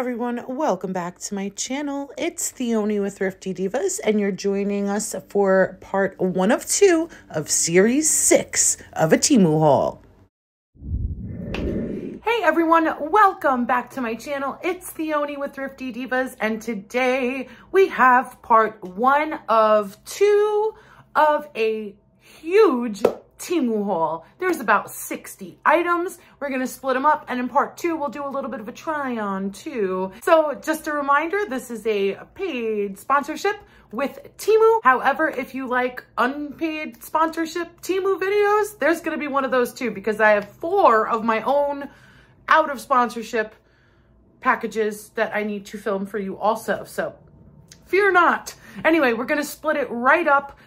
everyone, welcome back to my channel. It's Theoni with Thrifty Divas, and you're joining us for part one of two of series six of a Temu haul. Hey everyone, welcome back to my channel. It's Theoni with Thrifty Divas, and today we have part one of two of a huge Temu haul. There's about 60 items. We're to split them up. And in part two, we'll do a little bit of a try on too. So just a reminder, this is a paid sponsorship with Temu. However, if you like unpaid sponsorship Temu videos, there's to be one of those too because I have four of my own out of sponsorship packages that I need to film for you also. So fear not. Anyway, we're to split it right up.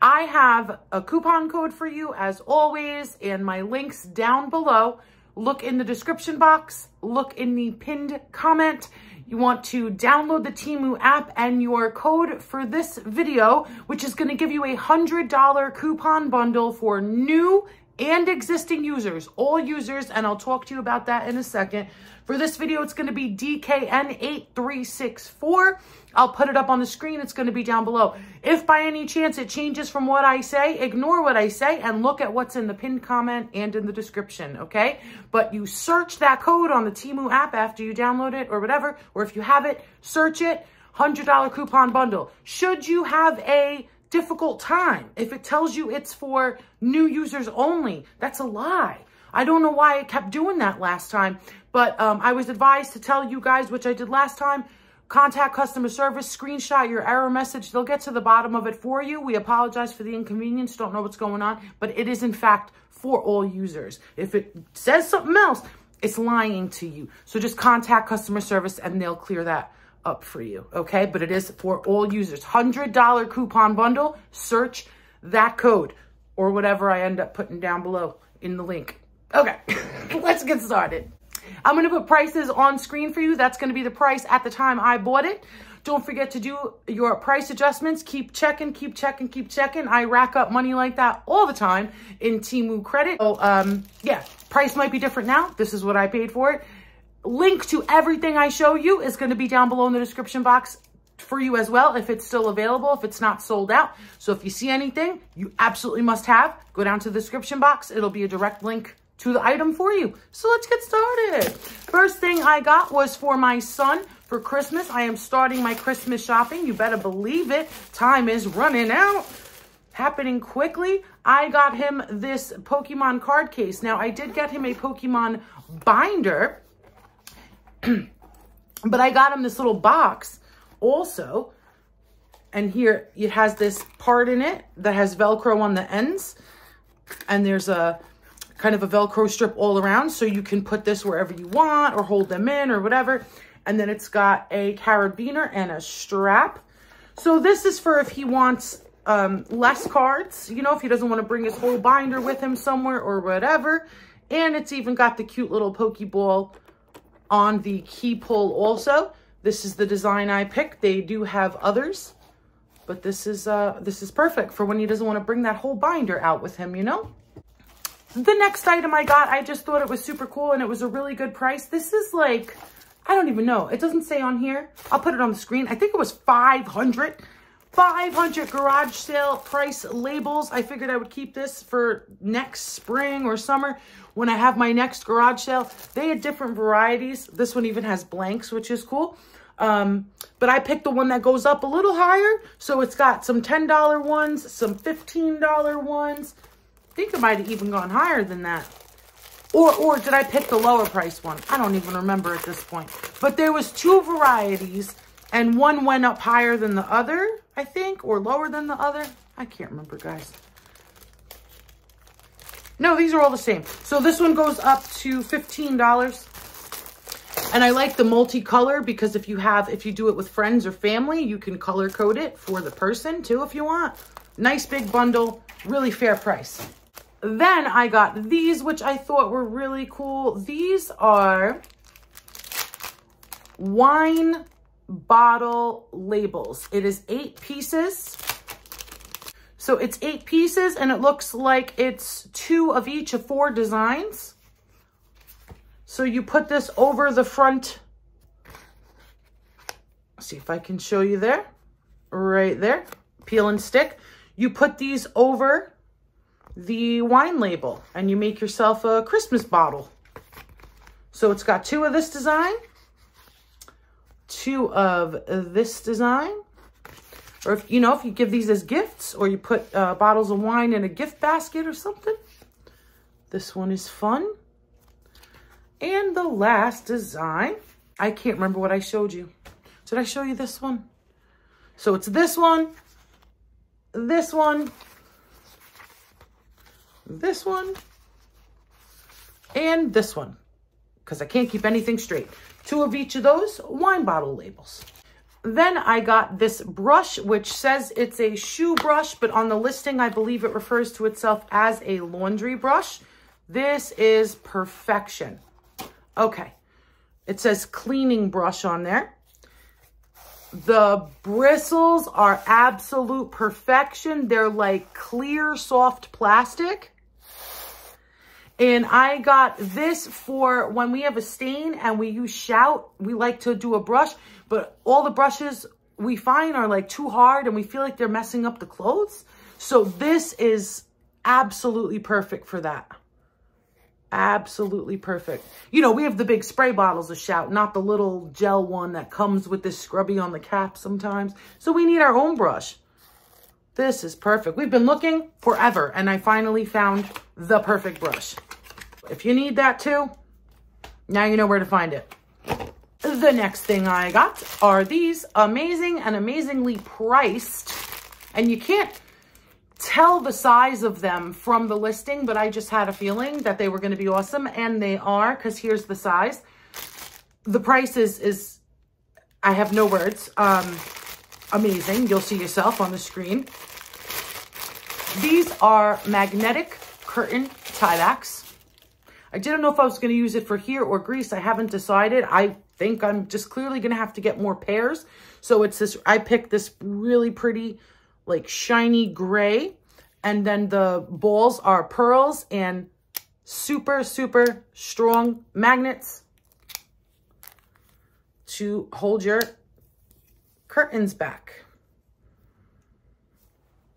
I have a coupon code for you as always and my links down below. Look in the description box, look in the pinned comment. You want to download the Temu app and your code for this video, which is gonna give you a $100 coupon bundle for new and existing users, all users, and I'll talk to you about that in a second. For this video, it's gonna be DKN8364. I'll put it up on the screen. It's gonna be down below. If by any chance it changes from what I say, ignore what I say and look at what's in the pinned comment and in the description, okay? But you search that code on the Temu app after you download it or whatever, or if you have it, search it, $100 coupon bundle. Should you have a difficult time. If it tells you it's for new users only, that's a lie. I don't know why it kept doing that last time, but um, I was advised to tell you guys, which I did last time, contact customer service, screenshot your error message. They'll get to the bottom of it for you. We apologize for the inconvenience. Don't know what's going on, but it is in fact for all users. If it says something else, it's lying to you. So just contact customer service and they'll clear that up for you, okay? But it is for all users. $100 coupon bundle. Search that code or whatever I end up putting down below in the link. Okay, let's get started. I'm going to put prices on screen for you. That's going to be the price at the time I bought it. Don't forget to do your price adjustments. Keep checking, keep checking, keep checking. I rack up money like that all the time in Temu credit. So, um, yeah, price might be different now. This is what I paid for it link to everything I show you is going to be down below in the description box for you as well if it's still available, if it's not sold out. So if you see anything you absolutely must have, go down to the description box. It'll be a direct link to the item for you. So let's get started. First thing I got was for my son for Christmas. I am starting my Christmas shopping. You better believe it. Time is running out. Happening quickly. I got him this Pokemon card case. Now, I did get him a Pokemon binder but I got him this little box also. And here it has this part in it that has Velcro on the ends. And there's a kind of a Velcro strip all around. So you can put this wherever you want or hold them in or whatever. And then it's got a carabiner and a strap. So this is for if he wants um, less cards, you know, if he doesn't want to bring his whole binder with him somewhere or whatever. And it's even got the cute little Pokeball on the key pull also. This is the design I picked. They do have others, but this is uh, this is perfect for when he doesn't want to bring that whole binder out with him, you know? The next item I got, I just thought it was super cool and it was a really good price. This is like, I don't even know. It doesn't say on here. I'll put it on the screen. I think it was 500 500 garage sale price labels. I figured I would keep this for next spring or summer when I have my next garage sale. They had different varieties. This one even has blanks, which is cool. Um, but I picked the one that goes up a little higher. So it's got some $10 ones, some $15 ones. I think it might have even gone higher than that. Or, or did I pick the lower price one? I don't even remember at this point. But there was two varieties and one went up higher than the other, I think, or lower than the other. I can't remember, guys. No, these are all the same. So this one goes up to $15. And I like the multicolor because if you have, if you do it with friends or family, you can color code it for the person too if you want. Nice big bundle, really fair price. Then I got these, which I thought were really cool. These are wine bottle labels. It is eight pieces. So it's eight pieces and it looks like it's two of each of four designs. So you put this over the front see if I can show you there. Right there. Peel and stick. You put these over the wine label and you make yourself a Christmas bottle. So it's got two of this design, two of this design, or if, you know, if you give these as gifts or you put uh, bottles of wine in a gift basket or something. This one is fun. And the last design, I can't remember what I showed you. Did I show you this one? So it's this one, this one, this one, and this one, because I can't keep anything straight. Two of each of those wine bottle labels. Then I got this brush, which says it's a shoe brush, but on the listing, I believe it refers to itself as a laundry brush. This is perfection. Okay. It says cleaning brush on there. The bristles are absolute perfection. They're like clear, soft plastic. And I got this for when we have a stain and we use shout, we like to do a brush, but all the brushes we find are like too hard and we feel like they're messing up the clothes. So this is absolutely perfect for that. Absolutely perfect. You know, we have the big spray bottles of Shout, not the little gel one that comes with this scrubby on the cap sometimes. So we need our own brush. This is perfect. We've been looking forever, and I finally found the perfect brush. If you need that too, now you know where to find it. The next thing I got are these amazing and amazingly priced, and you can't tell the size of them from the listing, but I just had a feeling that they were going to be awesome, and they are, because here's the size. The price is, is I have no words, um, amazing. You'll see yourself on the screen. These are magnetic curtain tiebacks. I didn't know if I was going to use it for here or Greece. I haven't decided. I think I'm just clearly going to have to get more pairs. So it's this, I picked this really pretty like shiny gray. And then the balls are pearls and super, super strong magnets to hold your curtains back.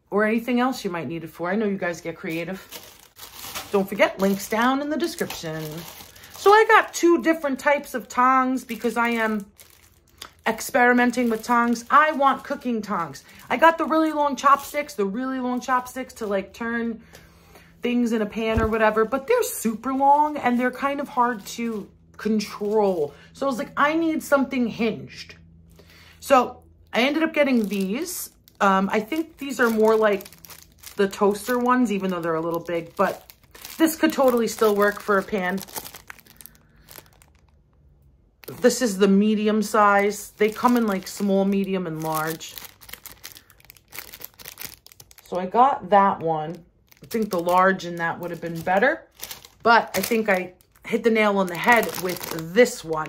Or anything else you might need it for. I know you guys get creative. Don't forget, links down in the description. So I got two different types of tongs because I am experimenting with tongs. I want cooking tongs. I got the really long chopsticks, the really long chopsticks to like turn things in a pan or whatever, but they're super long and they're kind of hard to control. So I was like, I need something hinged. So I ended up getting these. Um, I think these are more like the toaster ones, even though they're a little big, but this could totally still work for a pan. This is the medium size. They come in like small, medium, and large. So I got that one. I think the large in that would have been better. But I think I hit the nail on the head with this one.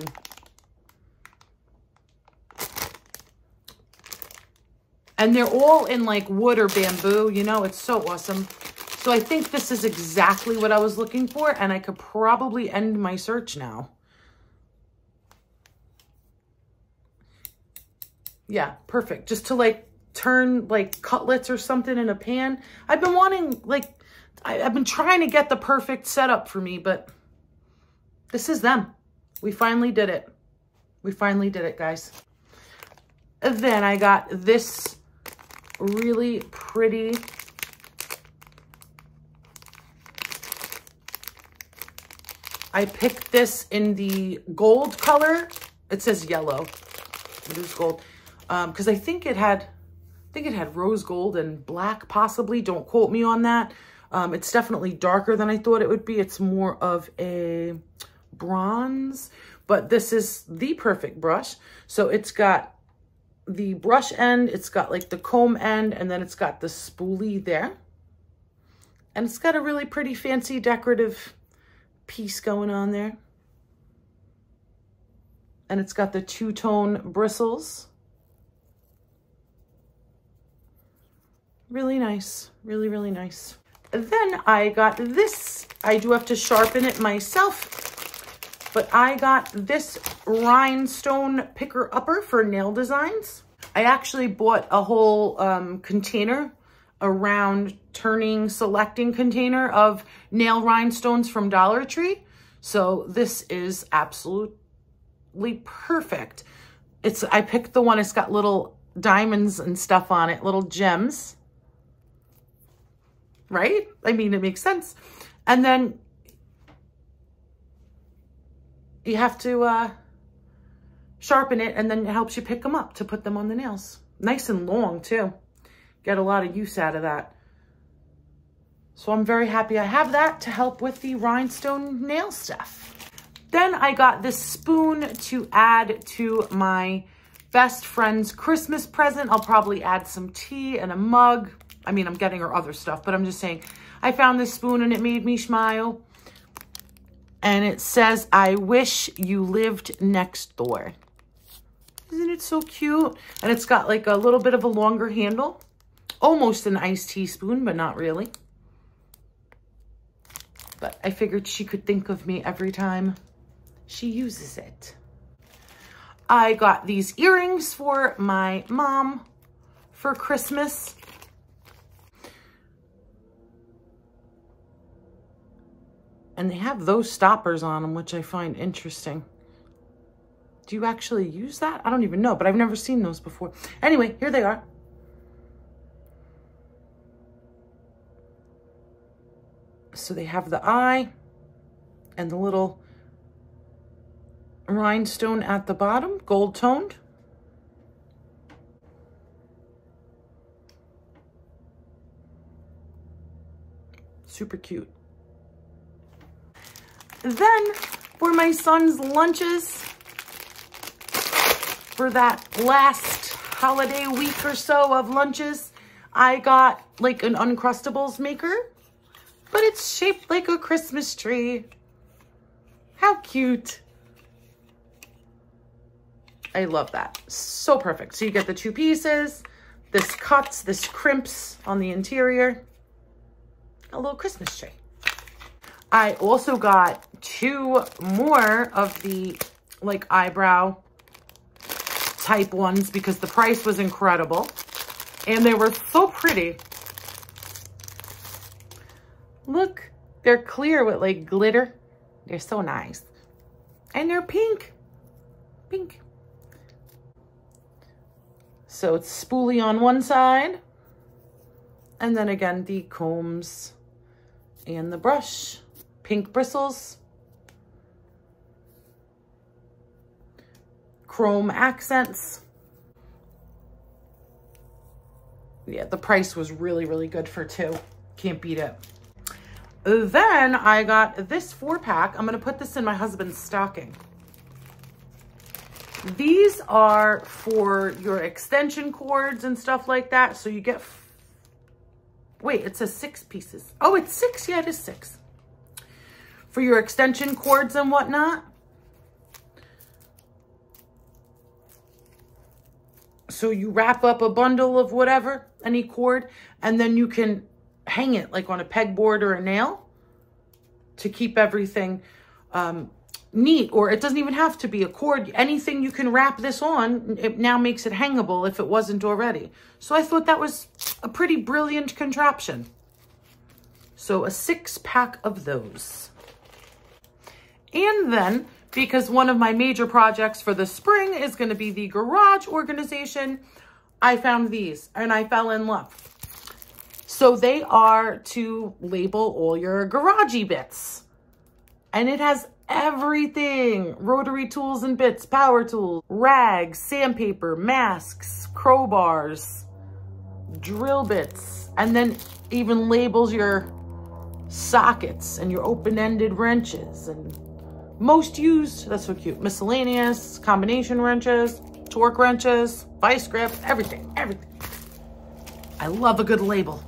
And they're all in like wood or bamboo. You know, it's so awesome. So I think this is exactly what I was looking for. And I could probably end my search now. Yeah, perfect. Just to like turn like cutlets or something in a pan. I've been wanting like, I, have been trying to get the perfect setup for me, but this is them. We finally did it. We finally did it, guys. then I got this really pretty I picked this in the gold color. It says yellow. It is gold because um, I think it had, I think it had rose gold and black possibly. Don't quote me on that. Um, it's definitely darker than I thought it would be. It's more of a bronze, but this is the perfect brush. So it's got the brush end, it's got like the comb end, and then it's got the spoolie there. And it's got a really pretty fancy decorative piece going on there. And it's got the two-tone bristles. Really nice. Really, really nice. Then I got this. I do have to sharpen it myself. but I got this rhinestone picker upper for nail designs. I actually bought a whole um, container, around turning selecting container of nail rhinestones from Dollar Tree. So this is absolutely perfect. It's I picked the one, it's got little diamonds and stuff on it, little gems. Right? I mean, it makes sense. And then you have to uh, sharpen it and then it helps you pick them up to put them on the nails. Nice and long too. Get a lot of use out of that. So I'm very happy I have that to help with the rhinestone nail stuff. Then I got this spoon to add to my best friend's Christmas present. I'll probably add some tea and a mug. I mean, I'm getting her other stuff, but I'm just saying, I found this spoon and it made me smile. And it says, I wish you lived next door. Isn't it so cute? And it's got like a little bit of a longer handle. Almost an iced teaspoon, but not really. But I figured she could think of me every time she uses it. I got these earrings for my mom for Christmas. And they have those stoppers on them, which I find interesting. Do you actually use that? I don't even know, but I've never seen those before. Anyway, here they are. So they have the eye and the little rhinestone at the bottom, gold toned. Super cute. Then for my son's lunches, for that last holiday week or so of lunches, I got like an Uncrustables maker, but it's shaped like a Christmas tree. How cute. I love that. So perfect. So you get the two pieces, this cuts, this crimps on the interior, a little Christmas tree. I also got two more of the like eyebrow type ones because the price was incredible. And they were so pretty. Look, they're clear with like glitter. They're so nice. And they're pink. Pink. So it's spoolie on one side. And then again, the combs and the brush. Pink bristles. Chrome accents. Yeah, the price was really, really good for two. Can't beat it. Then I got this four pack. I'm going to put this in my husband's stocking. These are for your extension cords and stuff like that. So you get, wait, it says six pieces. Oh, it's six. Yeah, it is six. For your extension cords and whatnot. So you wrap up a bundle of whatever, any cord, and then you can hang it like on a pegboard or a nail to keep everything um, neat, or it doesn't even have to be a cord. Anything you can wrap this on, it now makes it hangable if it wasn't already. So I thought that was a pretty brilliant contraption. So a six pack of those. And then, because one of my major projects for the spring is going to be the garage organization, I found these and I fell in love. So they are to label all your garagey bits. And it has everything. Rotary tools and bits, power tools, rags, sandpaper, masks, crowbars, drill bits, and then even labels your sockets and your open-ended wrenches and most used, that's so cute, miscellaneous, combination wrenches, torque wrenches, vice grips, everything, everything. I love a good label.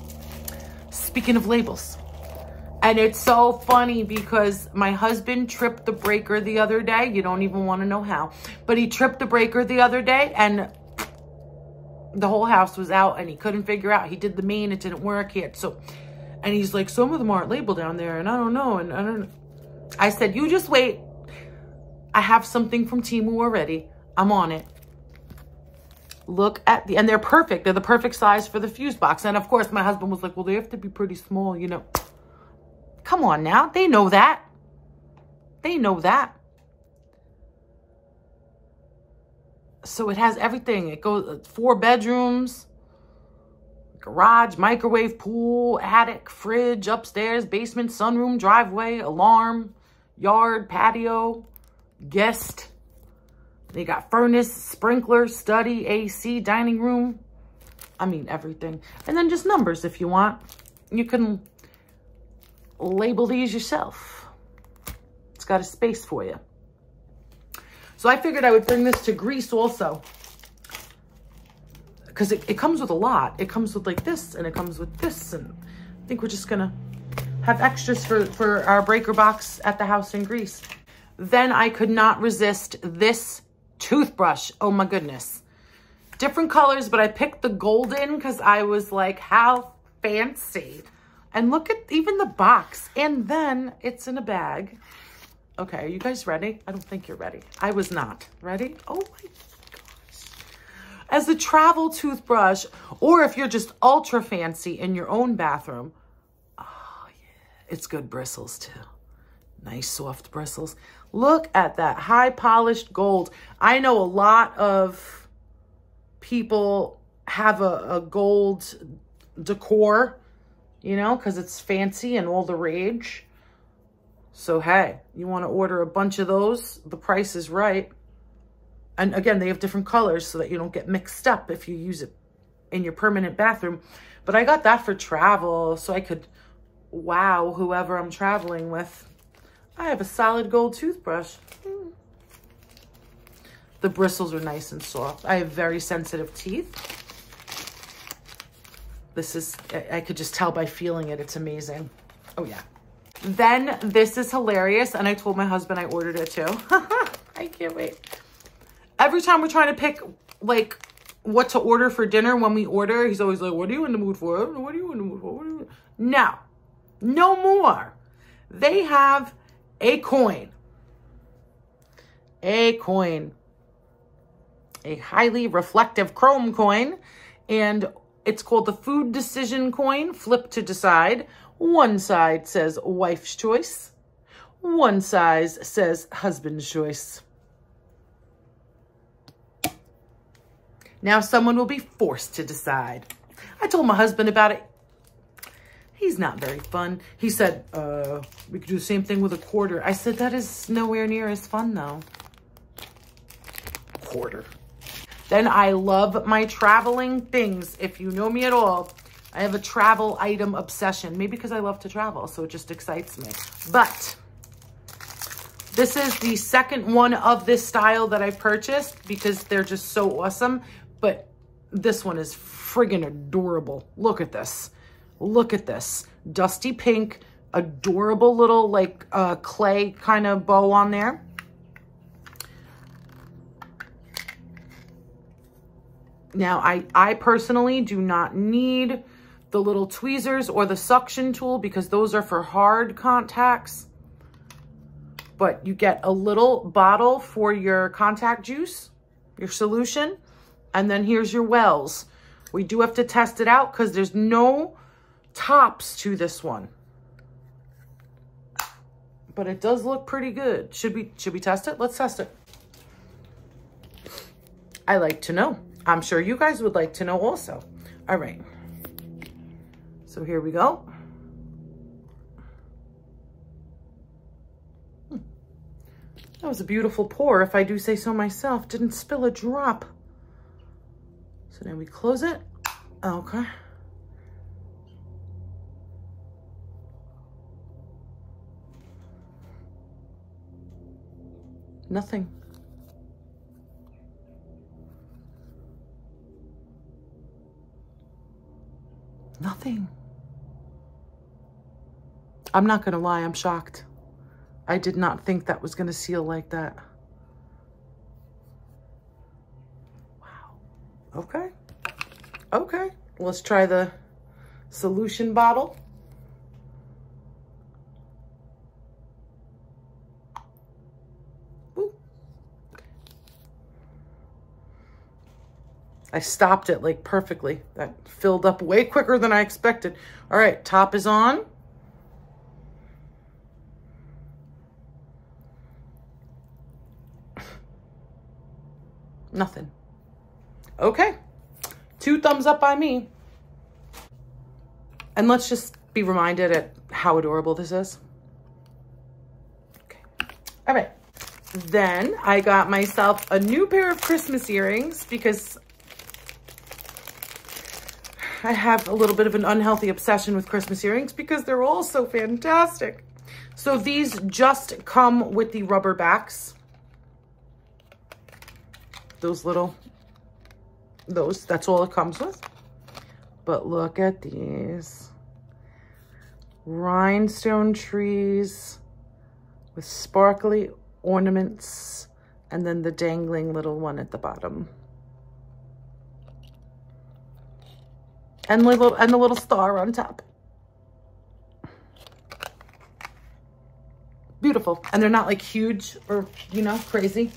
Speaking of labels, and it's so funny because my husband tripped the breaker the other day. You don't even want to know how. But he tripped the breaker the other day and the whole house was out and he couldn't figure out. He did the main, it didn't work yet. So, and he's like, some of them aren't labeled down there and I don't know. And I don't I said, you just wait. I have something from Temu already. I'm on it. Look at the, and they're perfect. They're the perfect size for the fuse box. And of course, my husband was like, well, they have to be pretty small, you know. Come on now. They know that. They know that. So it has everything. It goes uh, four bedrooms, garage, microwave, pool, attic, fridge, upstairs, basement, sunroom, driveway, alarm, yard, patio, guest. They got furnace, sprinkler, study, AC, dining room. I mean, everything. And then just numbers if you want. You can label these yourself. It's got a space for you. So I figured I would bring this to Greece also. Because it, it comes with a lot. It comes with like this and it comes with this. And I think we're just going to have extras for, for our breaker box at the house in Greece. Then I could not resist this toothbrush. Oh my goodness. Different colors, but I picked the golden because I was like, how fancy. And look at even the box. And then it's in a bag. Okay, are you guys ready? I don't think you're ready. I was not. Ready? Oh my gosh. As a travel toothbrush, or if you're just ultra fancy in your own bathroom, oh yeah, it's good bristles too. Nice soft bristles. Look at that high polished gold. I know a lot of people have a, a gold decor, you know, because it's fancy and all the rage. So, hey, you want to order a bunch of those, the price is right. And again, they have different colors so that you don't get mixed up if you use it in your permanent bathroom. But I got that for travel so I could wow whoever I'm traveling with. I have a solid gold toothbrush. The bristles are nice and soft. I have very sensitive teeth. This is, I could just tell by feeling it. It's amazing. Oh, yeah. Then this is hilarious. And I told my husband I ordered it too. I can't wait. Every time we're trying to pick like what to order for dinner when we order, he's always like, what are you in the mood for? What are you in the mood for? No, no more. They have a coin. A coin. A highly reflective chrome coin. And it's called the food decision coin, flip to decide. One side says wife's choice. One side says husband's choice. Now someone will be forced to decide. I told my husband about it. He's not very fun. He said, uh, we could do the same thing with a quarter. I said, that is nowhere near as fun though. Quarter. Then I love my traveling things. If you know me at all, I have a travel item obsession. Maybe because I love to travel, so it just excites me. But this is the second one of this style that I purchased because they're just so awesome. But this one is friggin' adorable. Look at this. Look at this. Dusty pink, adorable little like uh, clay kind of bow on there. Now, I, I personally do not need the little tweezers or the suction tool because those are for hard contacts. But you get a little bottle for your contact juice, your solution, and then here's your wells. We do have to test it out because there's no tops to this one. But it does look pretty good. Should we, should we test it? Let's test it. I like to know. I'm sure you guys would like to know also. All right. So here we go. Hmm. That was a beautiful pour, if I do say so myself. Didn't spill a drop. So now we close it. Okay. Nothing. Nothing. I'm not going to lie, I'm shocked. I did not think that was going to seal like that. Wow. Okay. Okay. Let's try the solution bottle. I stopped it like perfectly. That filled up way quicker than I expected. All right, top is on. Nothing. Okay. Two thumbs up by me. And let's just be reminded at how adorable this is. Okay. All right. Then I got myself a new pair of Christmas earrings because I have a little bit of an unhealthy obsession with Christmas earrings because they're all so fantastic. So these just come with the rubber backs. Those little, those, that's all it comes with. But look at these. Rhinestone trees with sparkly ornaments and then the dangling little one at the bottom. And little, and the little star on top. Beautiful. And they're not like huge or, you know, crazy.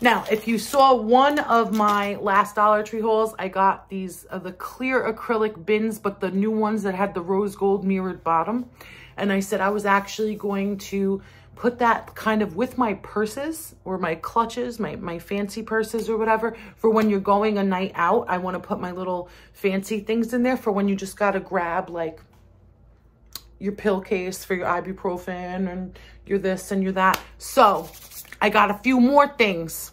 Now, if you saw one of my last Dollar Tree hauls, I got these uh, the clear acrylic bins, but the new ones that had the rose gold mirrored bottom. And I said I was actually going to put that kind of with my purses or my clutches, my, my fancy purses or whatever, for when you're going a night out. I want to put my little fancy things in there for when you just got to grab like your pill case for your ibuprofen and your this and your that. So I got a few more things.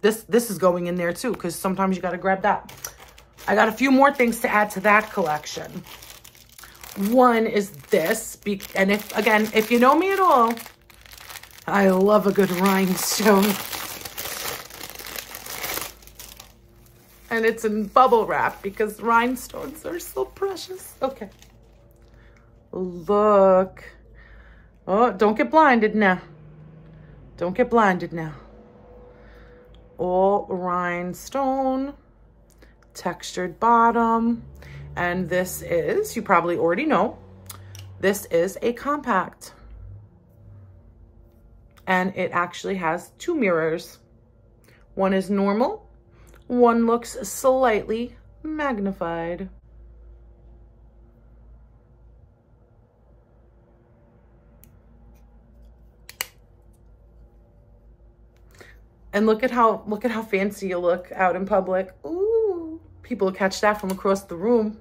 This, this is going in there too, because sometimes you got to grab that. I got a few more things to add to that collection. One is this, and if, again, if you know me at all, I love a good rhinestone. And it's in bubble wrap because rhinestones are so precious. Okay. Look. Oh, don't get blinded now. Don't get blinded now. All rhinestone, textured bottom. And this is, you probably already know, this is a compact. And it actually has two mirrors. One is normal, one looks slightly magnified. And look at how look at how fancy you look out in public. Ooh, people catch that from across the room.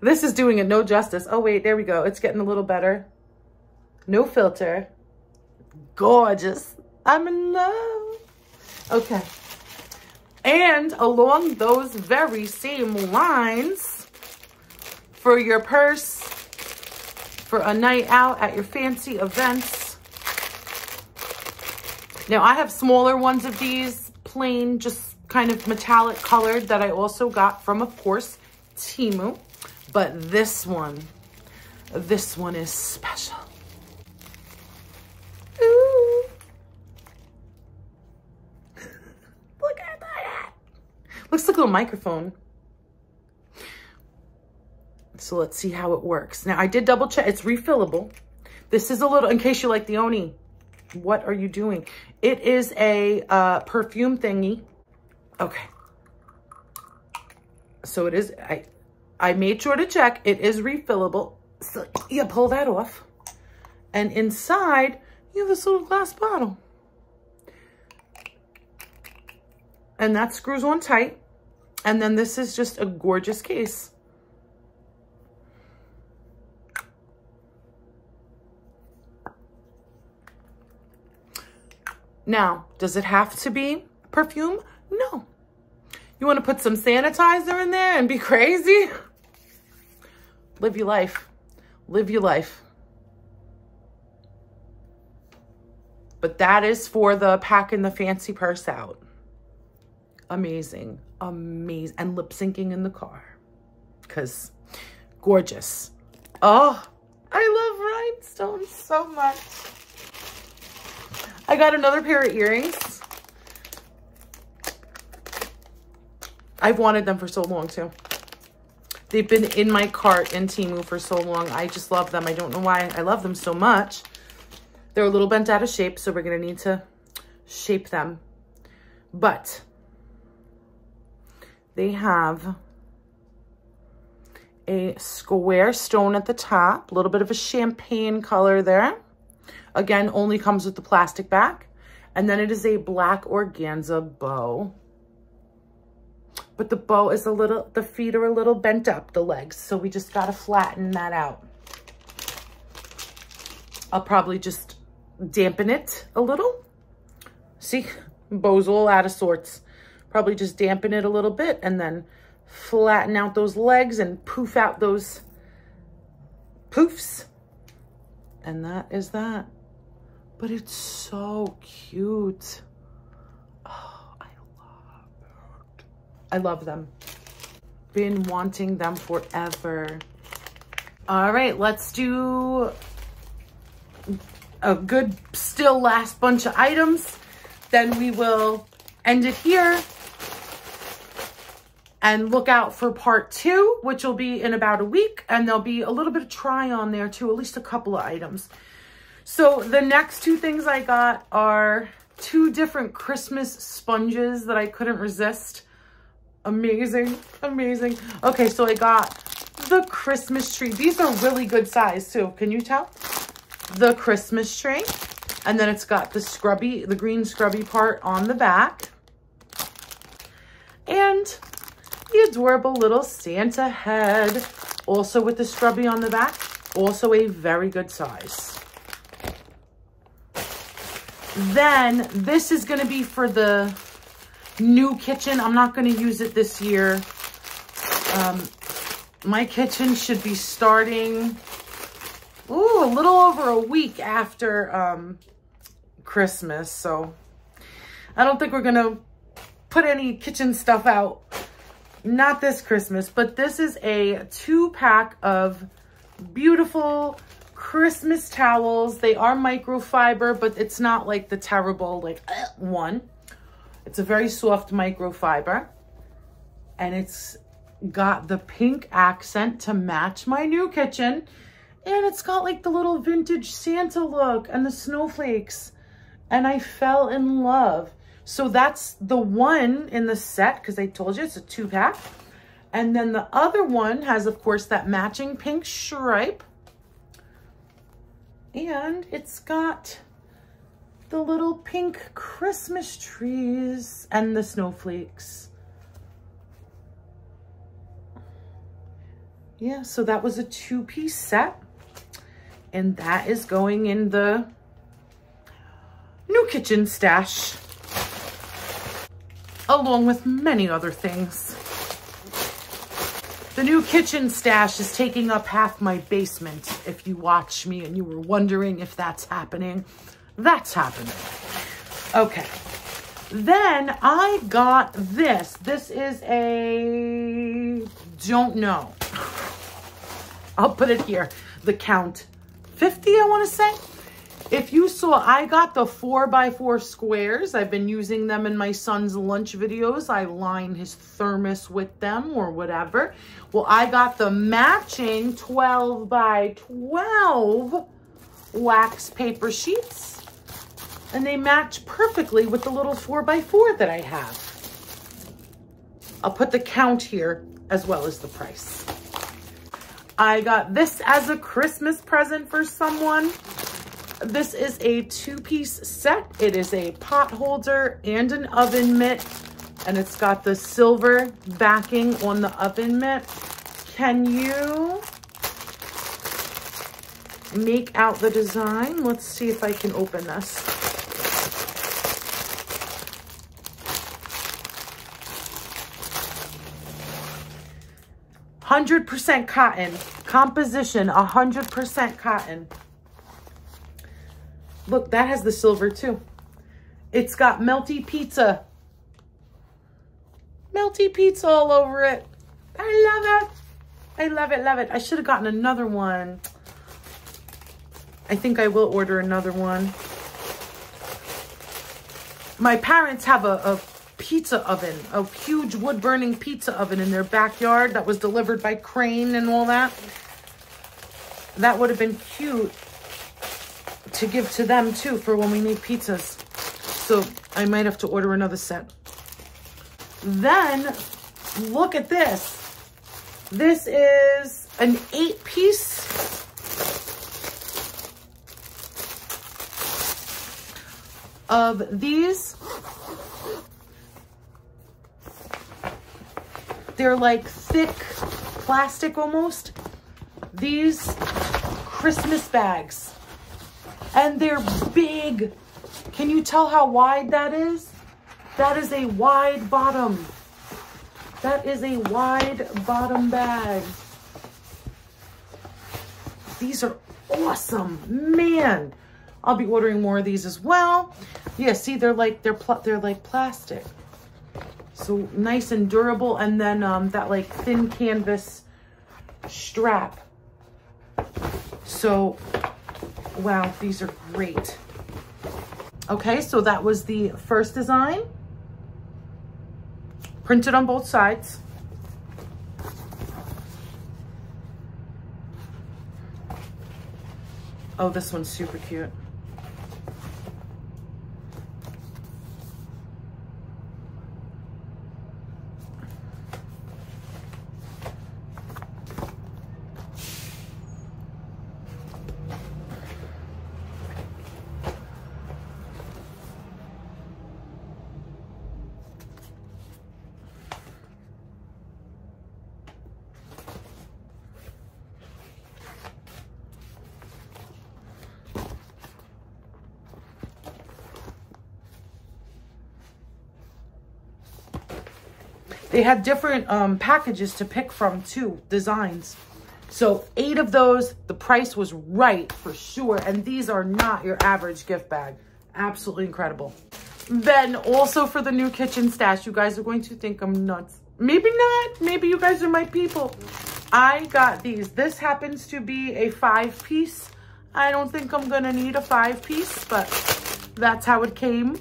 This is doing it no justice. Oh wait, there we go. It's getting a little better. No filter. Gorgeous. I'm in love. Okay. And along those very same lines, for your purse, for a night out at your fancy events, now I have smaller ones of these, plain, just kind of metallic colored that I also got from, of course, Temu. But this one, this one is special. Ooh. Look at that. Looks like a little microphone. So let's see how it works. Now I did double check. It's refillable. This is a little, in case you like Theoni, what are you doing? It is a uh, perfume thingy. Okay. So it is, I, I made sure to check. It is refillable. So you pull that off. And inside, you have this little glass bottle. And that screws on tight. And then this is just a gorgeous case. Now, does it have to be perfume? No. You want to put some sanitizer in there and be crazy? Live your life. Live your life. But that is for the packing the fancy purse out. Amazing. Amazing. And lip syncing in the car. Because gorgeous. Oh, I love rhinestones so much. I got another pair of earrings. I've wanted them for so long too. They've been in my cart in Temu for so long. I just love them. I don't know why I love them so much. They're a little bent out of shape, so we're going to need to shape them. But they have a square stone at the top, a little bit of a champagne color there. Again, only comes with the plastic back. And then it is a black organza bow. But the bow is a little, the feet are a little bent up, the legs. So we just got to flatten that out. I'll probably just dampen it a little. See, bow's all out of sorts. Probably just dampen it a little bit and then flatten out those legs and poof out those poofs. And that is that. But it's so cute. Oh. I love them. Been wanting them forever. All right, let's do a good still last bunch of items. Then we will end it here and look out for part two, which will be in about a week. And there'll be a little bit of try on there too, at least a couple of items. So the next two things I got are two different Christmas sponges that I couldn't resist. Amazing, amazing. Okay, so I got the Christmas tree. These are really good size too. Can you tell? The Christmas tree. And then it's got the scrubby, the green scrubby part on the back. And the adorable little Santa head, also with the scrubby on the back, also a very good size. Then this is going to be for the new kitchen. I'm not going to use it this year. Um, my kitchen should be starting, ooh, a little over a week after um, Christmas. So I don't think we're going to put any kitchen stuff out not this Christmas, but this is a two pack of beautiful Christmas towels. They are microfiber, but it's not like the terrible like one. It's a very soft microfiber and it's got the pink accent to match my new kitchen. And it's got like the little vintage Santa look and the snowflakes. And I fell in love. So that's the one in the set because I told you it's a two pack. And then the other one has, of course, that matching pink stripe. And it's got the little pink Christmas trees and the snowflakes. Yeah, so that was a two-piece set. And that is going in the new kitchen stash along with many other things. The new kitchen stash is taking up half my basement. If you watch me and you were wondering if that's happening, that's happening. Okay. Then I got this. This is a, don't know. I'll put it here. The Count 50, I want to say. If you saw, I got the four by four squares. I've been using them in my son's lunch videos. I line his thermos with them or whatever. Well, I got the matching 12 by 12 wax paper sheets. And they match perfectly with the little 4x4 that I have. I'll put the count here as well as the price. I got this as a Christmas present for someone. This is a two-piece set. It is a pot holder and an oven mitt, and it's got the silver backing on the oven mitt. Can you make out the design? Let's see if I can open this. Hundred percent cotton composition, hundred percent cotton. Look, that has the silver too. It's got melty pizza. Melty pizza all over it. I love it. I love it, love it. I should have gotten another one. I think I will order another one. My parents have a, a pizza oven, a huge wood burning pizza oven in their backyard that was delivered by crane and all that. That would have been cute to give to them too for when we make pizzas. So I might have to order another set. Then look at this. This is an eight piece of these. They're like thick plastic almost. These Christmas bags. And they're big. Can you tell how wide that is? That is a wide bottom. That is a wide bottom bag. These are awesome. Man, I'll be ordering more of these as well. Yeah, see, they're like, they're, they're like plastic. So nice and durable. And then um, that like thin canvas strap. So, wow, these are great. Okay, so that was the first design printed on both sides. Oh, this one's super cute. They had different um, packages to pick from too, designs. So eight of those, the price was right for sure. And these are not your average gift bag. Absolutely incredible. Then also for the new kitchen stash, you guys are going to think I'm nuts. Maybe not. Maybe you guys are my people. I got these. This happens to be a five piece. I don't think I'm going to need a five piece, but that's how it came.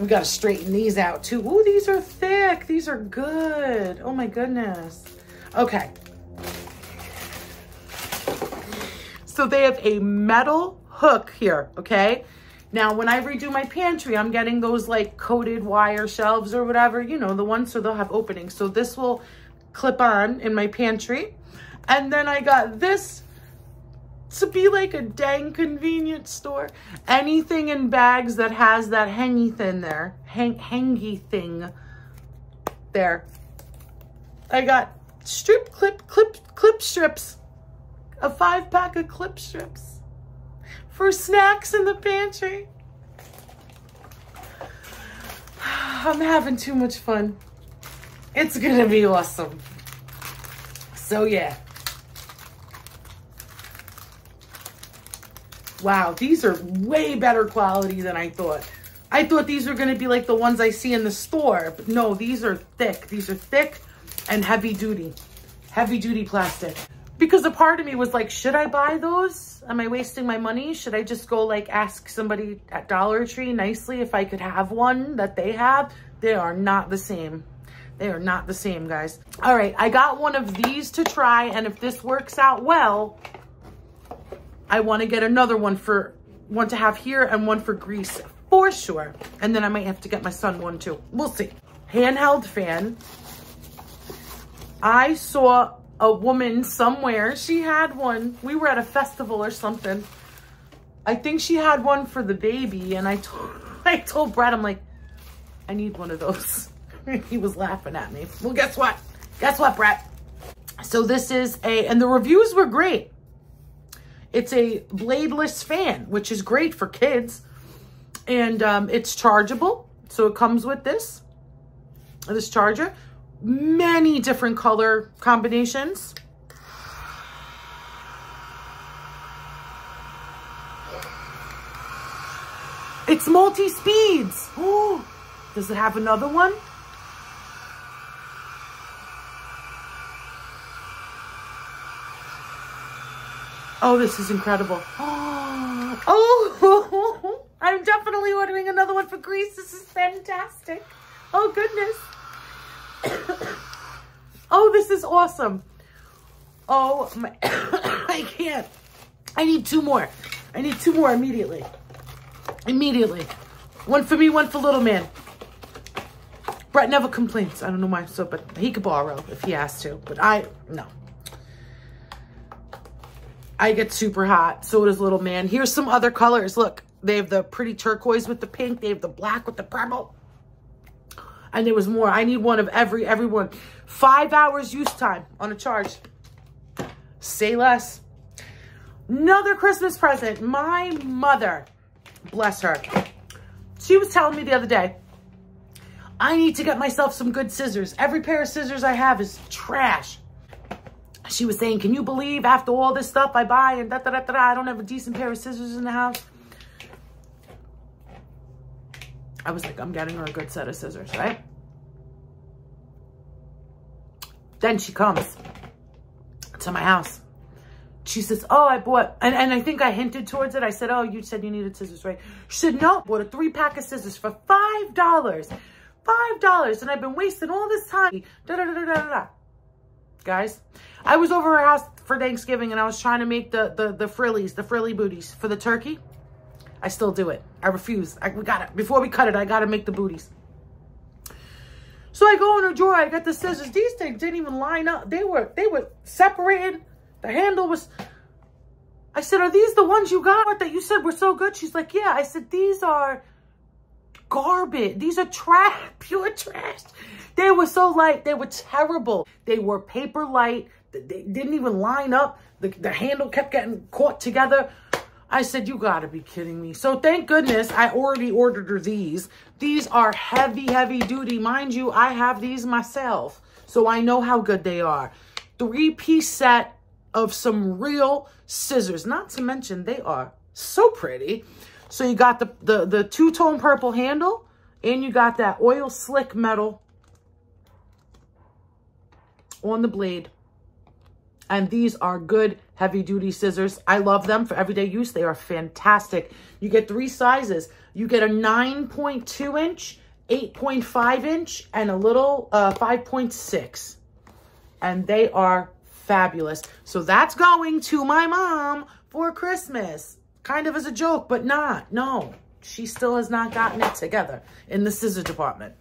We got to straighten these out too. Ooh, these are thick. These are good. Oh my goodness. Okay. So they have a metal hook here, okay? Now, when I redo my pantry, I'm getting those like coated wire shelves or whatever, you know, the ones so they'll have openings. So this will clip on in my pantry. And then I got this to be like a dang convenience store. Anything in bags that has that hangy thing there, hang hangy thing there. I got strip clip clip clip strips, a five pack of clip strips for snacks in the pantry. I'm having too much fun. It's gonna be awesome. So yeah. Wow, these are way better quality than I thought. I thought these were going to be like the ones I see in the store. But no, these are thick. These are thick and heavy duty. Heavy duty plastic. Because a part of me was like, should I buy those? Am I wasting my money? Should I just go like ask somebody at Dollar Tree nicely if I could have one that they have? They are not the same. They are not the same, guys. All right, I got one of these to try. And if this works out well, I want to get another one for one to have here and one for Greece for sure. And then I might have to get my son one too. We'll see. Handheld fan. I saw a woman somewhere. She had one. We were at a festival or something. I think she had one for the baby. And I told, I told Brad, I'm like, I need one of those. he was laughing at me. Well, guess what? Guess what, Brad? So this is a, and the reviews were great. It's a bladeless fan, which is great for kids. And um, it's chargeable. So it comes with this, this charger. Many different color combinations. It's multi-speeds. Does it have another one? Oh, this is incredible. Oh, I'm definitely ordering another one for Greece. This is fantastic. Oh, goodness. oh, this is awesome. Oh, my, I can't. I need two more. I need two more immediately. Immediately. One for me, one for little man. Brett never complains. I don't know why, so, but he could borrow if he has to. But I, no. I get super hot. So does little man. Here's some other colors. Look, they have the pretty turquoise with the pink. They have the black with the purple. And there was more. I need one of every, everyone. Five hours use time on a charge. Say less. Another Christmas present. My mother, bless her. She was telling me the other day, I need to get myself some good scissors. Every pair of scissors I have is trash. She was saying, can you believe after all this stuff I buy and da da da da, I don't have a decent pair of scissors in the house? I was like, I'm getting her a good set of scissors, right? Then she comes to my house. She says, oh, I bought, and, and I think I hinted towards it. I said, oh, you said you needed scissors, right? She said, no, bought a three pack of scissors for $5. $5. And I've been wasting all this time. Da, da, da, da, da, da. Guys, I was over her house for Thanksgiving and I was trying to make the, the, the frillies, the frilly booties for the turkey. I still do it. I refuse. I, we got it. Before we cut it, I got to make the booties. So I go in her drawer. I got the scissors. These things didn't even line up. They were they were separated. The handle was. I said, "Are these the ones you got that you said were so good?" She's like, "Yeah." I said, "These are garbage. These are trash, pure trash. They were so light. They were terrible. They were paper light. They didn't even line up. The, the handle kept getting caught together. I said, you gotta be kidding me. So thank goodness I already ordered her these. These are heavy, heavy duty. Mind you, I have these myself. So I know how good they are. Three-piece set of some real scissors. Not to mention, they are so pretty. So you got the, the, the two-tone purple handle. And you got that oil slick metal on the blade. And these are good heavy duty scissors. I love them for everyday use. They are fantastic. You get three sizes. You get a 9.2 inch, 8.5 inch, and a little uh, 5.6. And they are fabulous. So that's going to my mom for Christmas. Kind of as a joke, but not. No, she still has not gotten it together in the scissor department.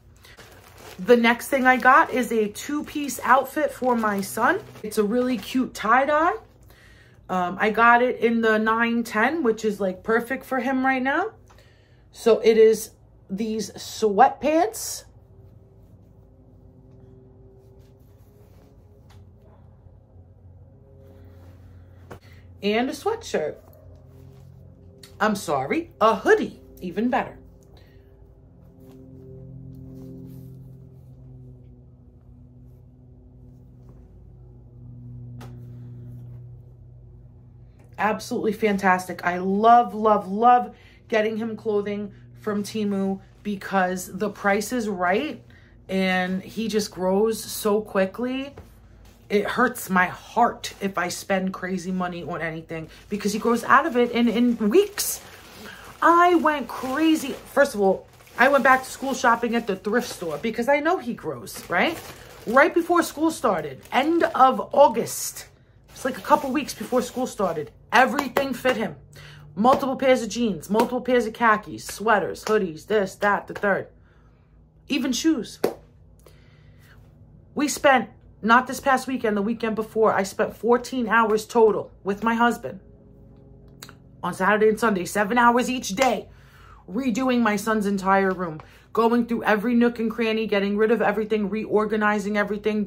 The next thing I got is a two-piece outfit for my son. It's a really cute tie-dye. Um, I got it in the 910, which is like perfect for him right now. So it is these sweatpants. And a sweatshirt. I'm sorry, a hoodie, even better. Absolutely fantastic. I love, love, love getting him clothing from Temu because the price is right and he just grows so quickly. It hurts my heart if I spend crazy money on anything because he grows out of it in, in weeks. I went crazy. First of all, I went back to school shopping at the thrift store because I know he grows, right? Right before school started, end of August. It's like a couple weeks before school started. Everything fit him. Multiple pairs of jeans, multiple pairs of khakis, sweaters, hoodies, this, that, the third. Even shoes. We spent, not this past weekend, the weekend before, I spent 14 hours total with my husband on Saturday and Sunday, seven hours each day, redoing my son's entire room, going through every nook and cranny, getting rid of everything, reorganizing everything,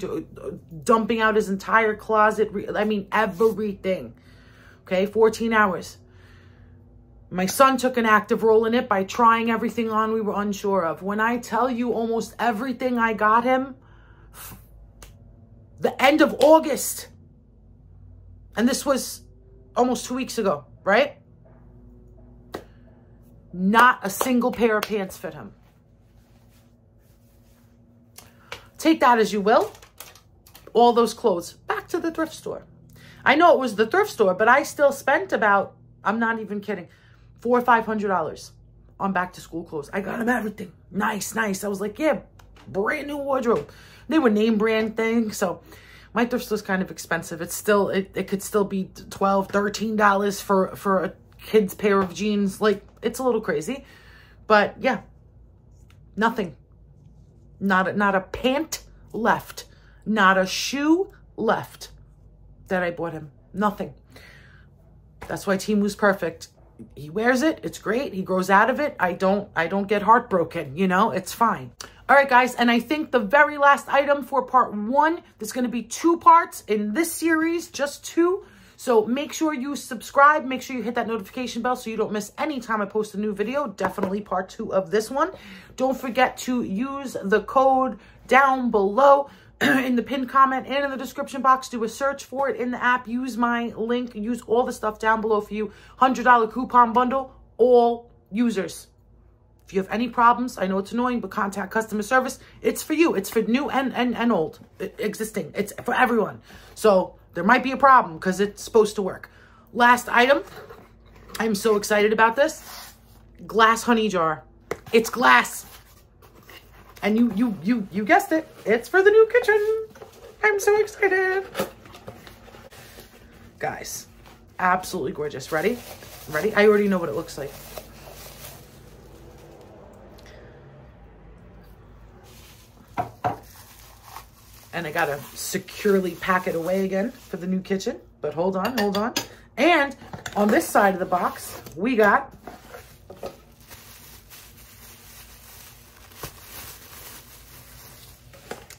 dumping out his entire closet. I mean, everything okay? 14 hours. My son took an active role in it by trying everything on we were unsure of. When I tell you almost everything I got him, the end of August, and this was almost two weeks ago, right? Not a single pair of pants fit him. Take that as you will. All those clothes back to the thrift store. I know it was the thrift store, but I still spent about, I'm not even kidding, four or five hundred dollars on back to school clothes. I got them everything. Nice, nice. I was like, yeah, brand new wardrobe. They were name brand things. So my thrift store's kind of expensive. It's still, it, it could still be 12 $13 for, for a kid's pair of jeans. Like, it's a little crazy. But yeah, nothing. Not a, not a pant left. Not a shoe left that I bought him. Nothing. That's why Temu's perfect. He wears it. It's great. He grows out of it. I don't, I don't get heartbroken. You know, it's fine. All right, guys. And I think the very last item for part one, there's going to be two parts in this series, just two. So make sure you subscribe. Make sure you hit that notification bell so you don't miss any time I post a new video. Definitely part two of this one. Don't forget to use the code down below in the pinned comment and in the description box. Do a search for it in the app. Use my link. Use all the stuff down below for you. $100 coupon bundle. All users. If you have any problems, I know it's annoying, but contact customer service. It's for you. It's for new and, and, and old, existing. It's for everyone. So there might be a problem because it's supposed to work. Last item. I'm so excited about this. Glass honey jar. It's glass. And you, you, you, you guessed it. It's for the new kitchen. I'm so excited. Guys, absolutely gorgeous. Ready? Ready? I already know what it looks like. And I gotta securely pack it away again for the new kitchen. But hold on, hold on. And on this side of the box, we got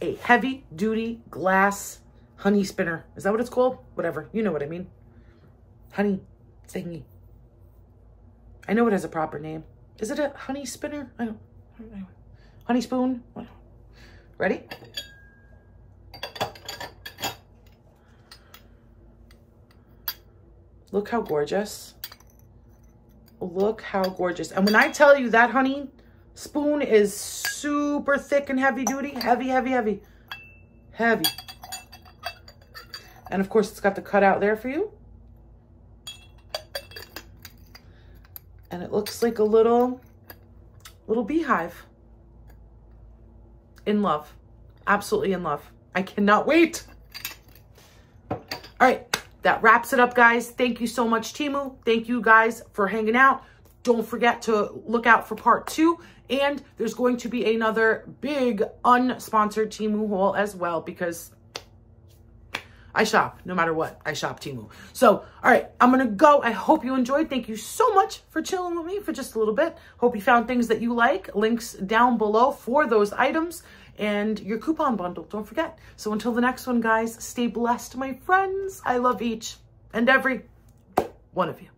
a heavy duty glass honey spinner. Is that what it's called? Whatever. You know what I mean. Honey thingy. I know it has a proper name. Is it a honey spinner? I don't, I don't Honey spoon? Ready? Look how gorgeous. Look how gorgeous. And when I tell you that honey spoon is super thick and heavy duty, heavy, heavy, heavy, heavy. And of course, it's got the cutout there for you. And it looks like a little, little beehive. In love. Absolutely in love. I cannot wait. All right that wraps it up, guys. Thank you so much, Temu. Thank you guys for hanging out. Don't forget to look out for part two. And there's going to be another big unsponsored Temu haul as well because I shop no matter what. I shop Temu. So, all right, I'm going to go. I hope you enjoyed. Thank you so much for chilling with me for just a little bit. Hope you found things that you like. Links down below for those items and your coupon bundle. Don't forget. So until the next one, guys, stay blessed, my friends. I love each and every one of you.